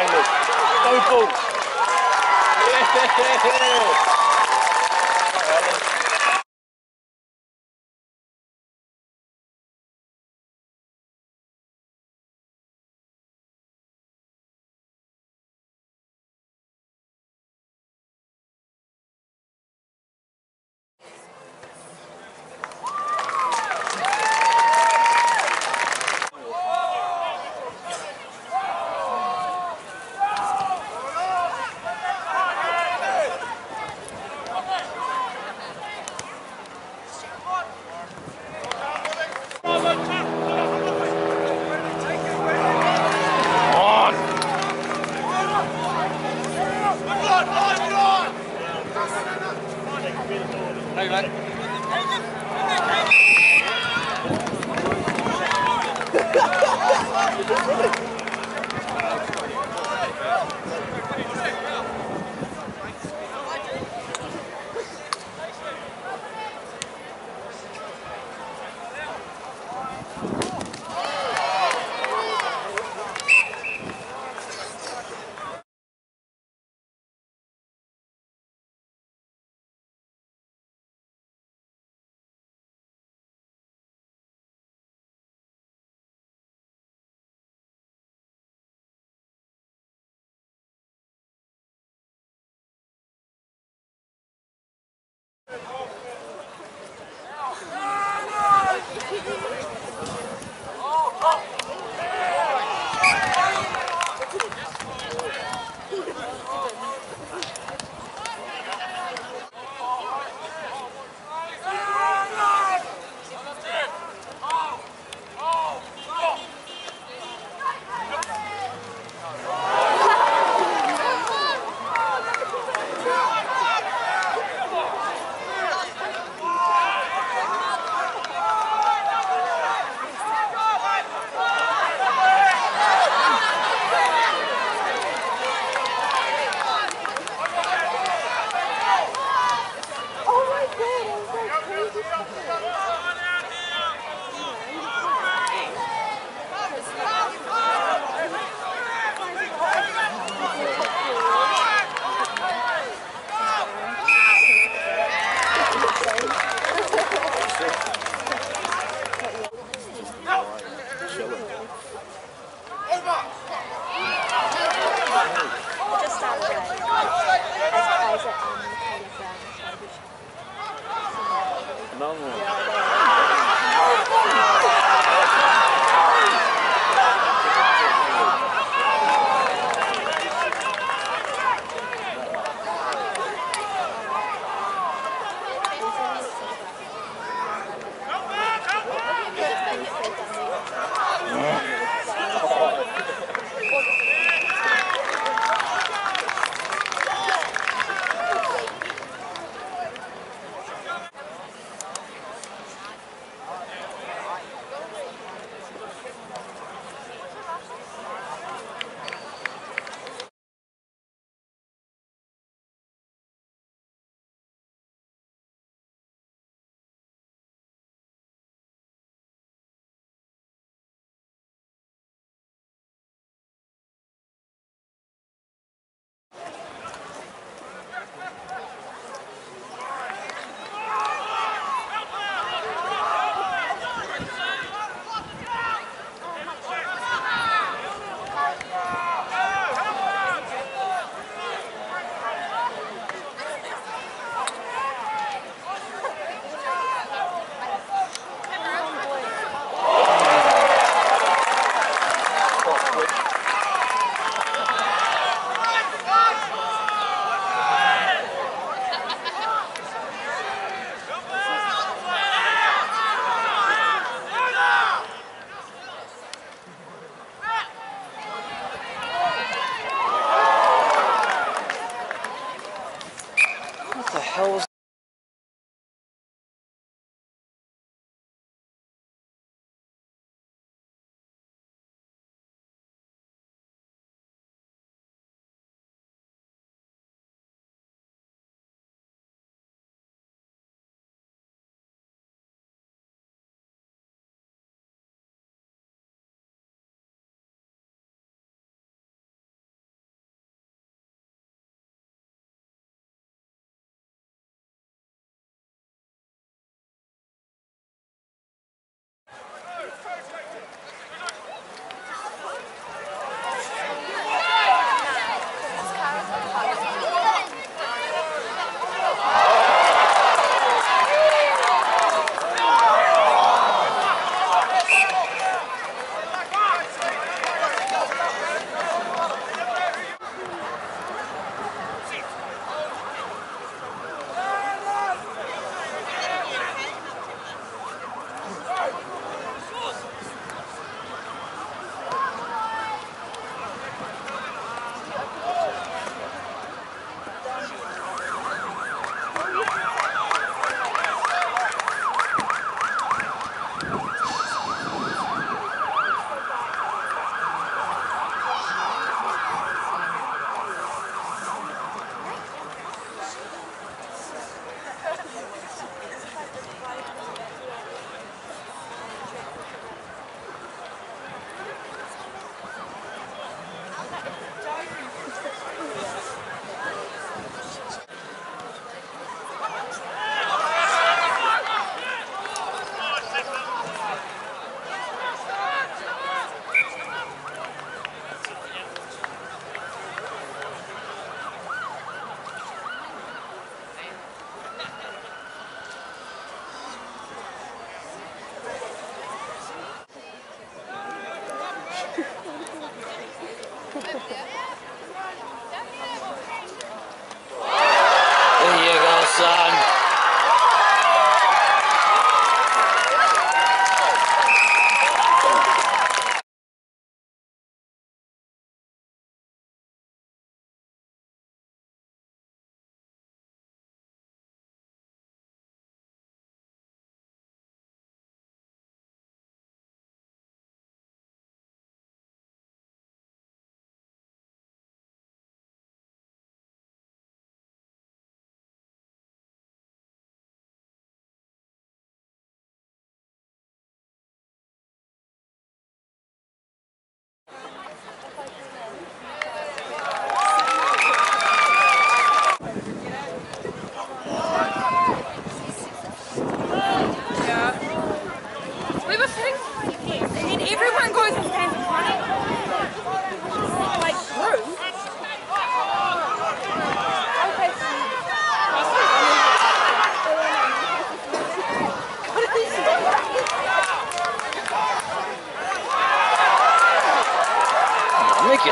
Go Caleb. Go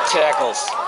tackles.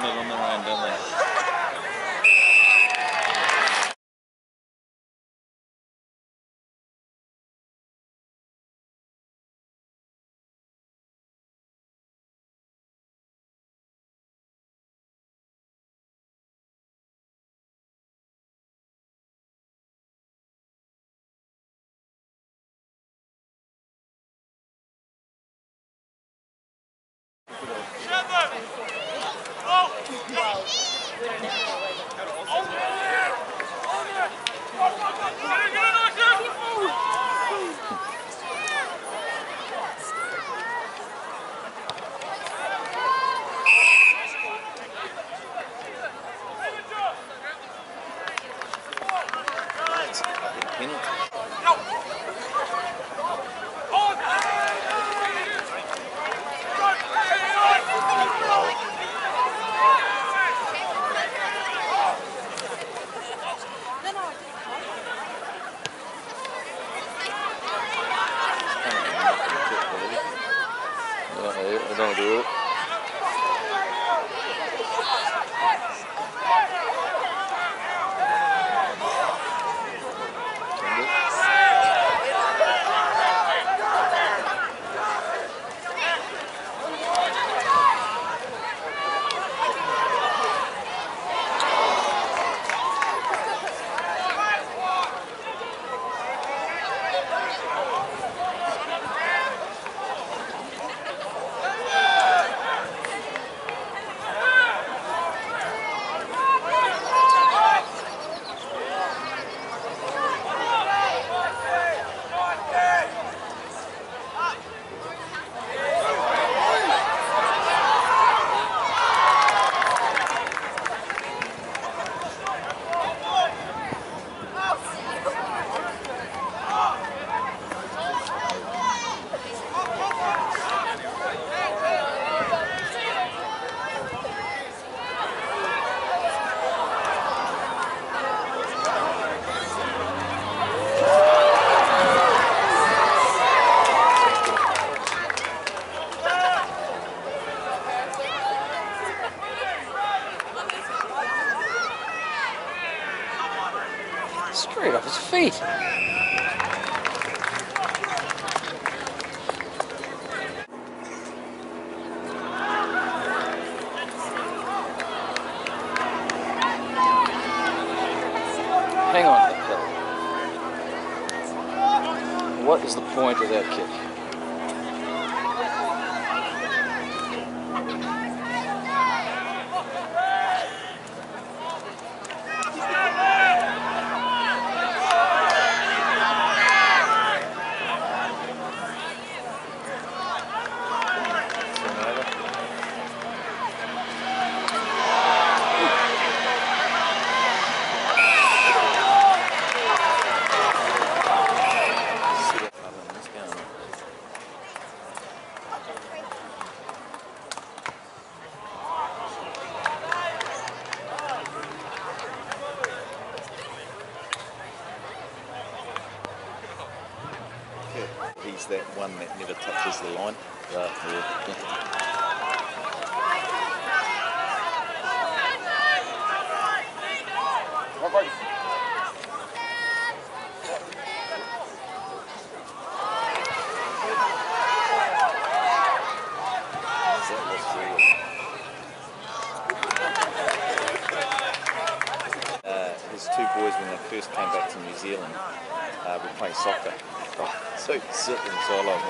We'll try and win it on their own, don't they? 是，你说老妹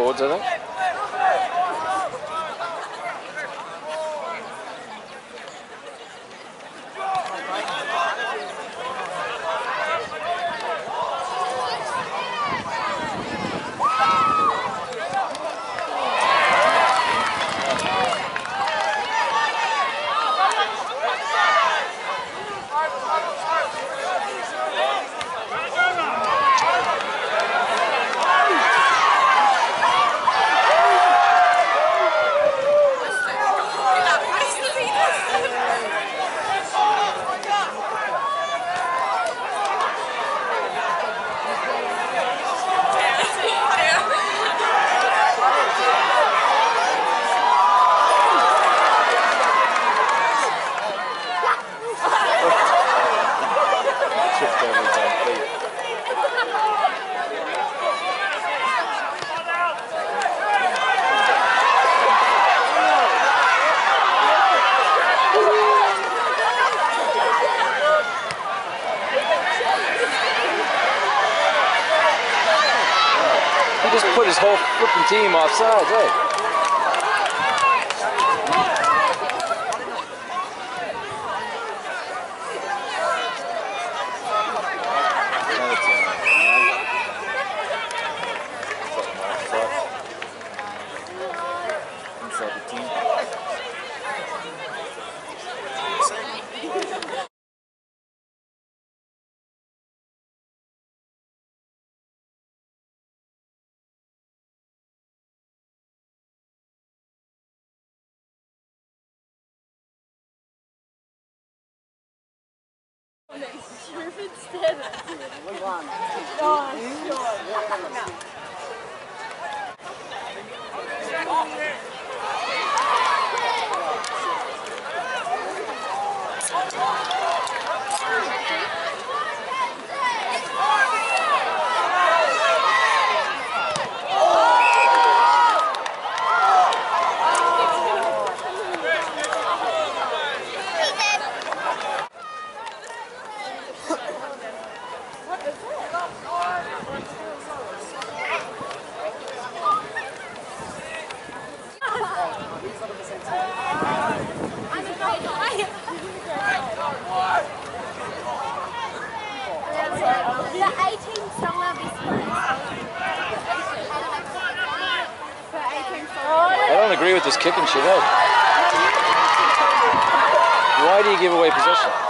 forwards, I think. Oh, sure. don't agree with this kicking shit. out. Why do you give away possession?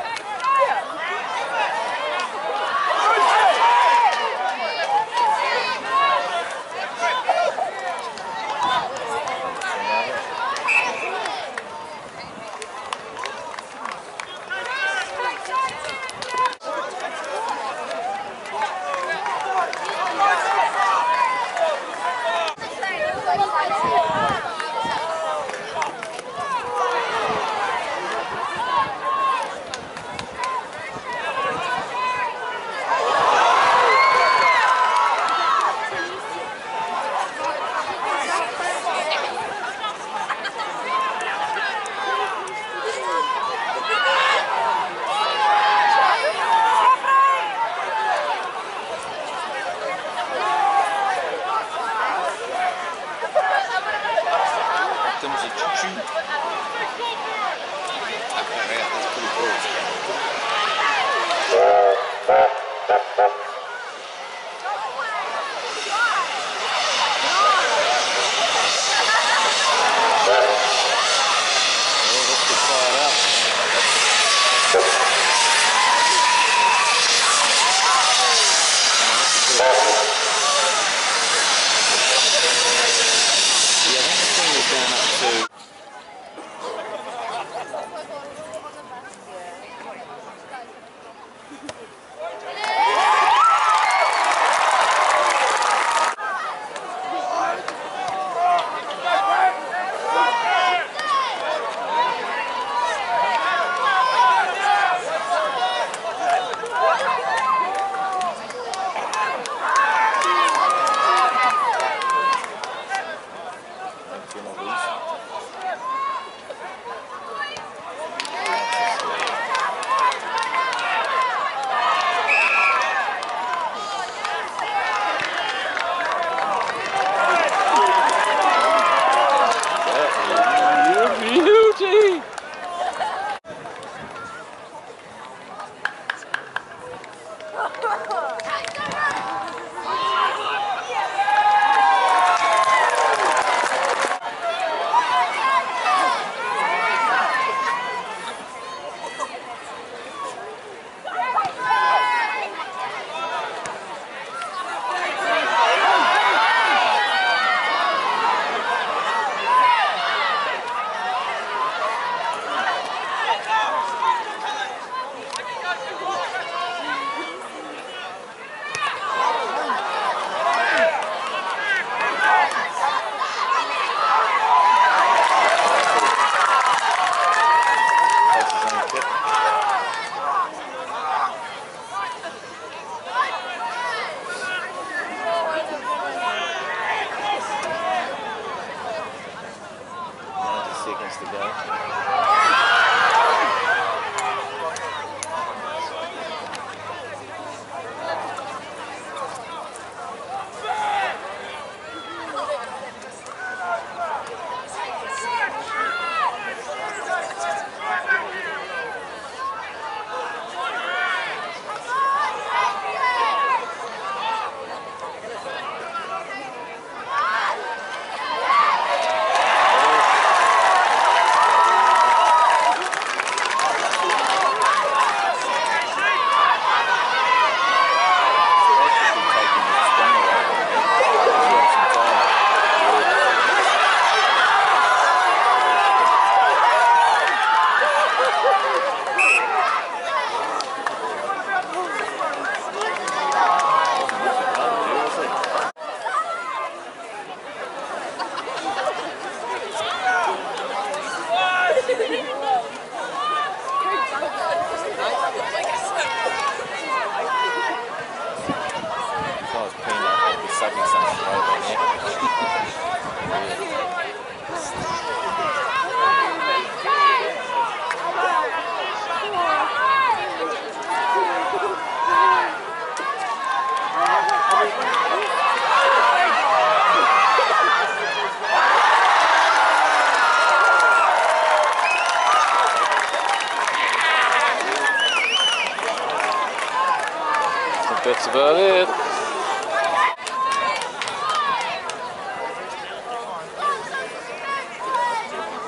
about.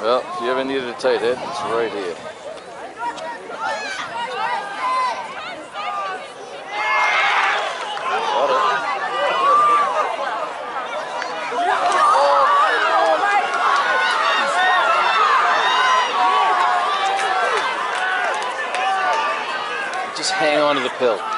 Well, if you ever needed a tight head, it's right here. Just hang on to the pill.